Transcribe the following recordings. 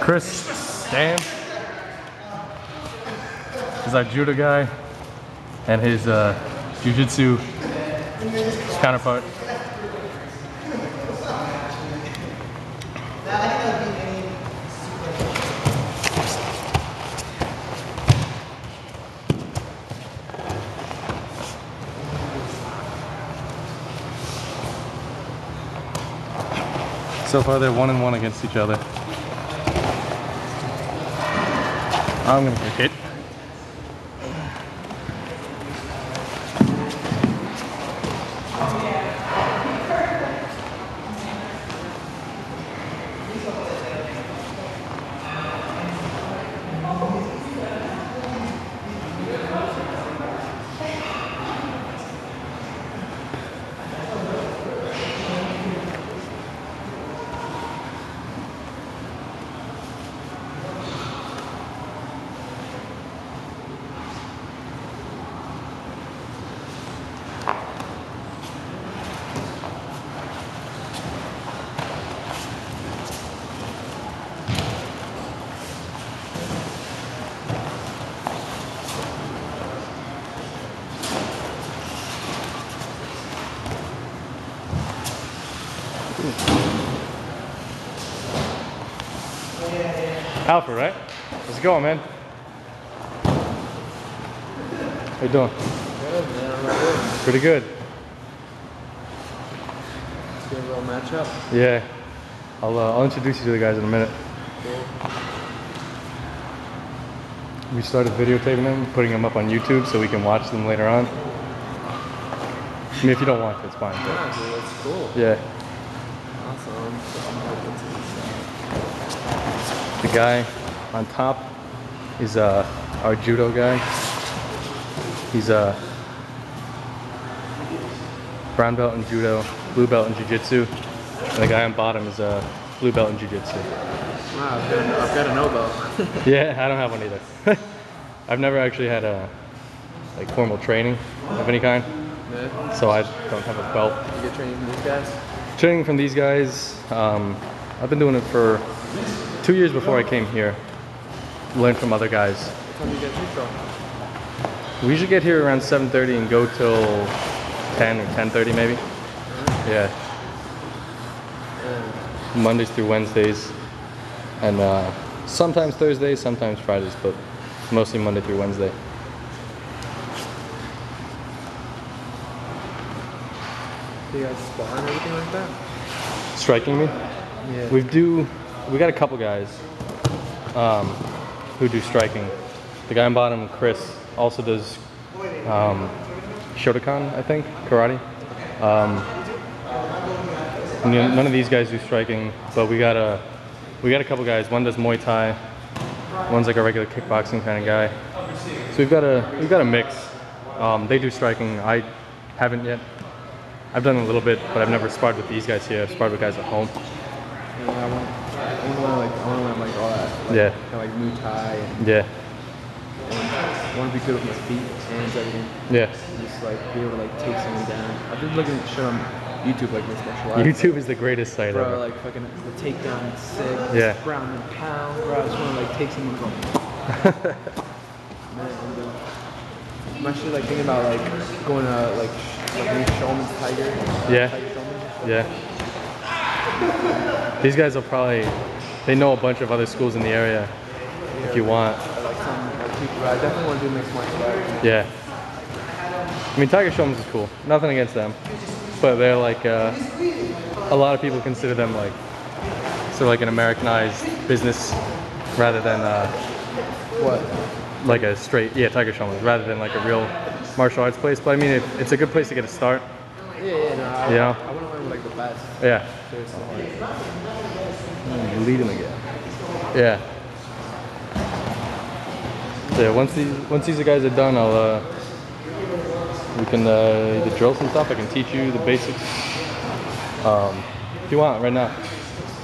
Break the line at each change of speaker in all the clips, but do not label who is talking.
Chris Dan is our judo guy and his uh, jiu-jitsu counterpart. So far they're one and one against each other. I'm gonna kick it. Alfred, right? Let's go, man. How you doing?
Good, man. I'm good.
Pretty good.
Let's get a little matchup.
Yeah. I'll, uh, I'll introduce you to the guys in a minute. We started videotaping them, putting them up on YouTube so we can watch them later on. I mean, if you don't want to, it's fine.
Yeah, dude, that's cool.
yeah,
Awesome. So I'm gonna get to this.
the guy on top is uh, our judo guy. He's a uh, brown belt in judo, blue belt in jiu-jitsu, and the guy on bottom is a blue belt in jiu-jitsu.
Wow, I've got, I've got a no belt.
Yeah, I don't have one either. I've never actually had a like formal training of any kind,
yeah.
so I don't have a belt.
You get training from these guys?
Training from these guys, um, I've been doing it for two years before I came here. Learned from other guys.
What time do you get neutral?
We usually get here around 7:30 and go till 10 or 10:30 maybe. Yeah,
Yeah.
Mondays through Wednesdays, and uh, sometimes Thursdays, sometimes Fridays, but mostly Monday through Wednesday.
Do you guys spar and everything like that?
Striking me.
Yeah.
We do. We got a couple guys um, who do striking. The guy on bottom, Chris, also does um, Shotokan, I think, karate. Um, none of these guys do striking, but we got a we got a couple guys. One does Muay Thai. One's like a regular kickboxing kind of guy. So we've got a we've got a mix. Um, they do striking. I haven't yet. I've done a little bit, but I've never sparred with these guys here. I've sparred with guys at home.
Yeah, I want, I want to learn like, I want to learn like all that. Like,
Yeah.
Kind of like Muay Thai and
Yeah,
I want to be good with my feet, hands, everything.
yeah.
And just like be able to like take someone down. I've been looking at shit on YouTube like mixed martial arts.
YouTube is the greatest site
Bro,
ever.
like fucking the takedown sick.
Yeah.
Ground and pound, bro. I just want to like take someone and. Man, I'm, actually like thinking about like going to like like Schulmann's Tiger. uh,
Yeah.
Tiger Schulmann.
Yeah. These guys will probably they know a bunch of other schools in the area if you want.
Or, like some like people. I definitely want to do mixed martial arts.
Yeah. I mean Tiger Schulmann's is cool. Nothing against them. But they're like uh, a lot of people consider them like sort of like an Americanized business rather than uh,
What?
like a straight yeah Tiger Schulmann's rather than like a real martial arts place. But I mean it, it's a good place to get a start.
Yeah, yeah, no. I,
Yeah.
I, want to learn like the best.
Yeah.
Seriously.
lead him again. Yeah. So yeah, once these once these guys are done, I'll uh, we can uh, either drill some stuff. I can teach you the basics. Um, if you want, right now,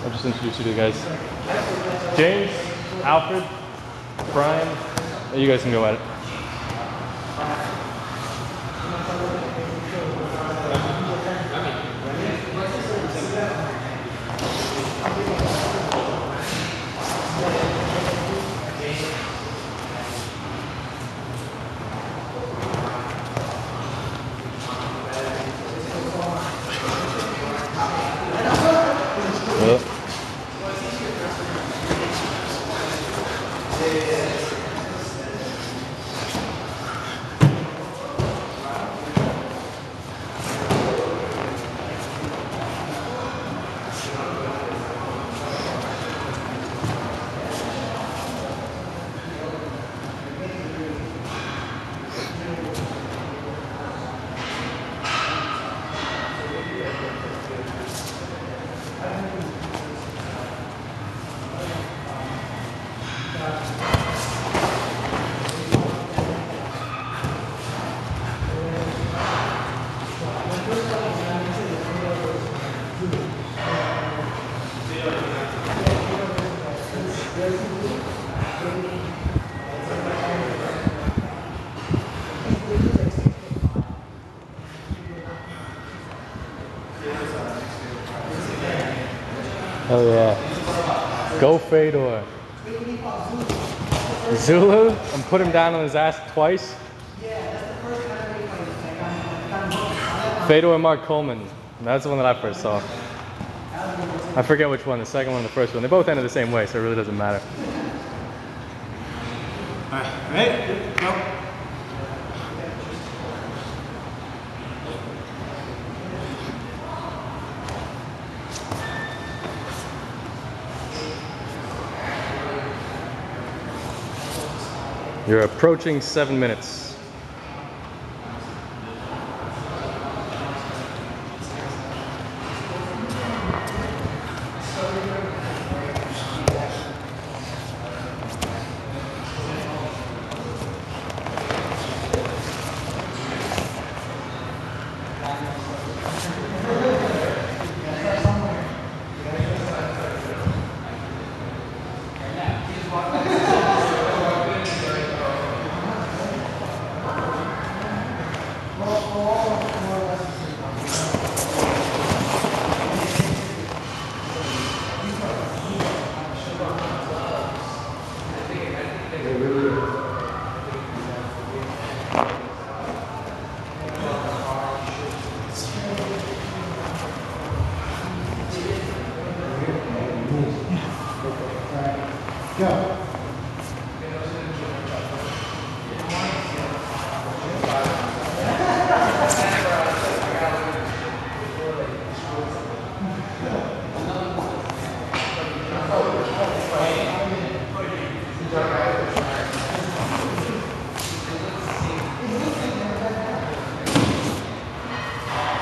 I'll just introduce you to the guys. James, Alfred, Brian. You guys can go at it. Hell yeah. Go Fedor. Zulu and put him down on his ass twice. Fedor and Mark Coleman. That's the one that I first saw. I forget which one, the second one or the first one. They both ended the same way, so it really doesn't matter.
Alright, ready? Go.
You're approaching seven minutes.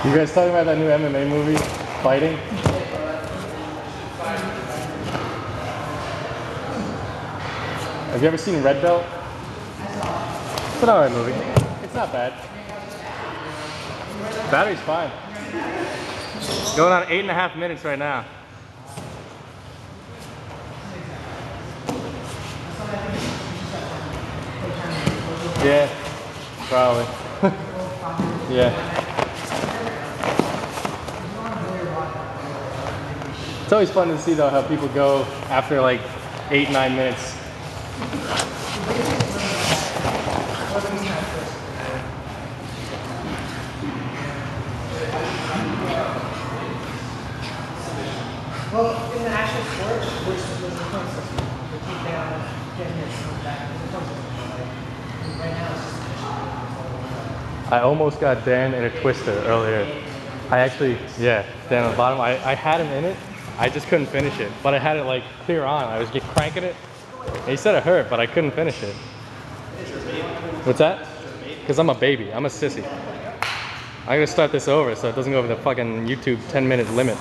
You guys talking about that new MMA movie, Fighting? Have you ever seen Red Belt? It's an alright movie. It's not bad. Battery's fine. Going on eight and a half minutes right now. Yeah, probably. yeah. It's always fun to see though how people go after like eight, nine minutes.
Well, in the actual sport, which was the point system, the down, getting comes back, the point system. Right now, it's just.
I almost got Dan in a twister earlier. I actually, yeah, Dan on the bottom. I, I had him in it. I just couldn't finish it. But I had it like clear on. I was cranking it. He said it hurt, but I couldn't finish it. What's that? Because I'm a baby. I'm a sissy. I'm gonna start this over so it doesn't go over the fucking YouTube 10 minute limit.